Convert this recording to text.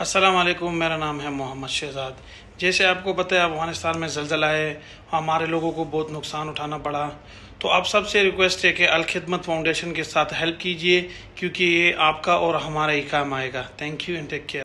असलम वालेकुम, मेरा नाम है मोहम्मद शहजाद। जैसे आपको पता है, अफ़गानिस्तान में जलजला है, हमारे लोगों को बहुत नुकसान उठाना पड़ा। तो आप सबसे रिक्वेस्ट है कि अलखिदमत फाउंडेशन के साथ हेल्प कीजिए, क्योंकि ये आपका और हमारा ही काम आएगा। Thank you and take care